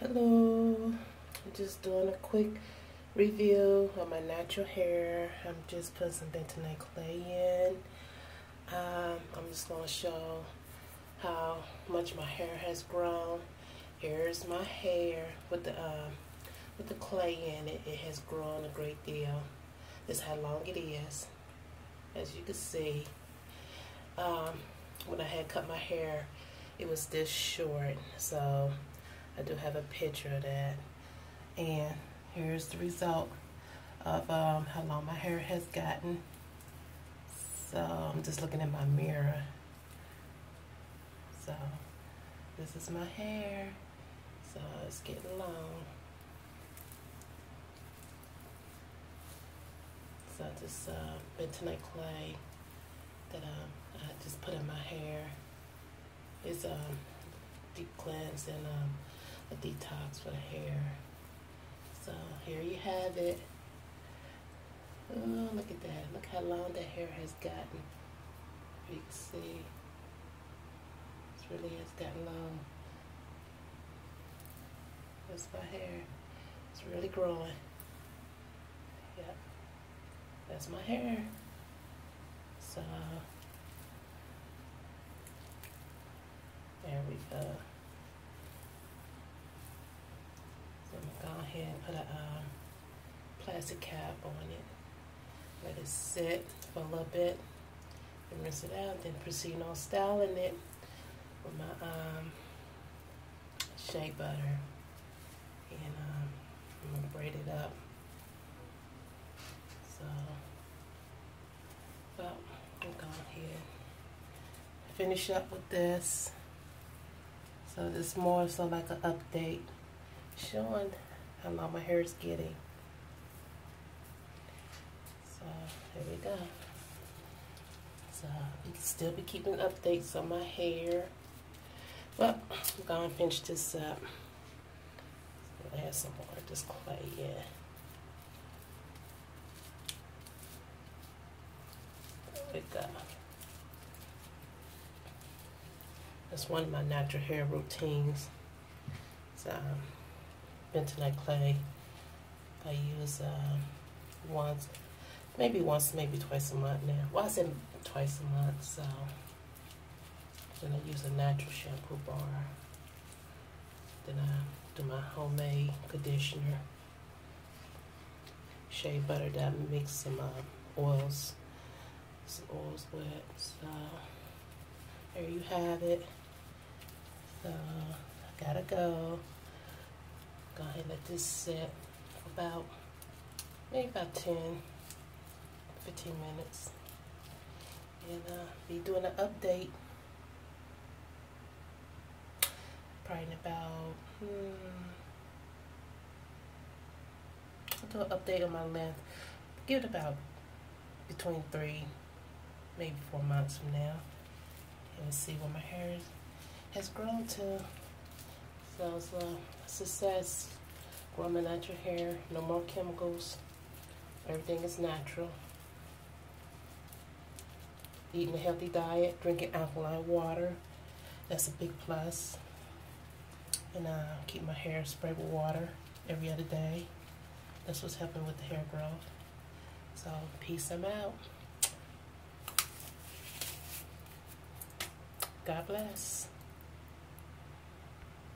Hello, I'm just doing a quick review of my natural hair. I'm just putting some bentonite clay in. Um, I'm just going to show how much my hair has grown. Here's my hair with the um, with the clay in it. It has grown a great deal. This is how long it is. As you can see, um, when I had cut my hair, it was this short. So I do have a picture of that. And here's the result of um, how long my hair has gotten. So I'm just looking in my mirror. So this is my hair. So it's getting long. So I just uh, bentonite clay that um, I just put in my hair. It's um, deep cleanse and um, a detox for the hair. So here you have it. Oh, look at that. Look how long the hair has gotten. You can see. It really has gotten long. That's my hair. It's really growing. Yep. That's my hair. So, there we go. go ahead and put a um, plastic cap on it. Let it sit for a little bit and rinse it out. Then proceed on styling it with my um, shea butter. And um, I'm going to braid it up. So, well, I'm going ahead finish up with this. So this more so like an update showing how long my hair is getting. So here we go. So you can still be keeping updates on my hair. Well, I'm to finish this up. So add some more of this clay in. There go. That's one of my natural hair routines. So bentonite clay. I use uh, once, maybe once, maybe twice a month now. Well, I said twice a month, so then I use a natural shampoo bar. Then I do my homemade conditioner, shea butter that I mix some uh, oils, some oils with. So there you have it. So I gotta go go ahead and let this sit about maybe about 10 15 minutes. And uh, be doing an update. Probably in about hmm, I'll do an update on my length. Give it about between three maybe four months from now. And see where my hair is, has grown to so it's a success. Growing natural hair, no more chemicals. Everything is natural. Eating a healthy diet, drinking alkaline water. That's a big plus. And uh, keep my hair sprayed with water every other day. That's what's helping with the hair growth. So, peace, I'm out. God bless.